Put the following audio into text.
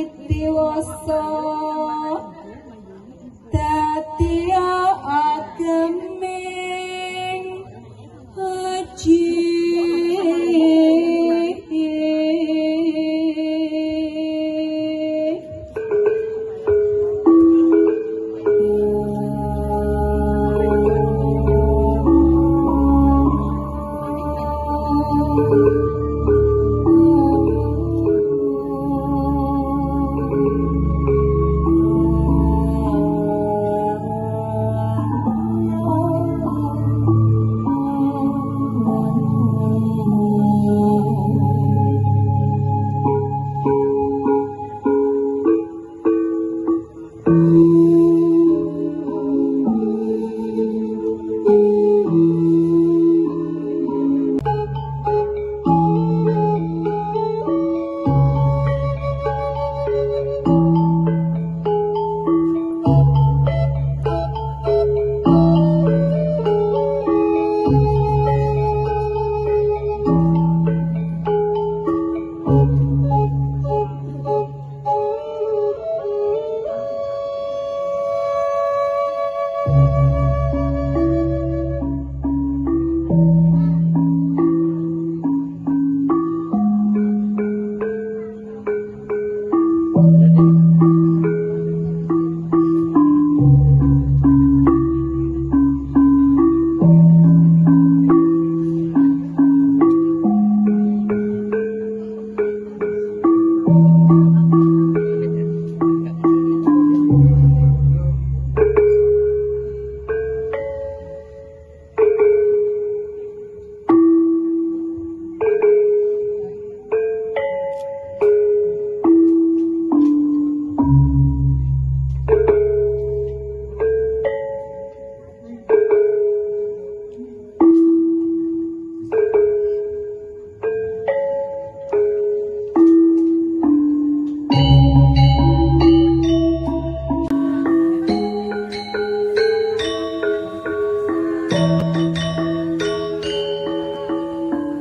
witiwasa dadi ageming haji Música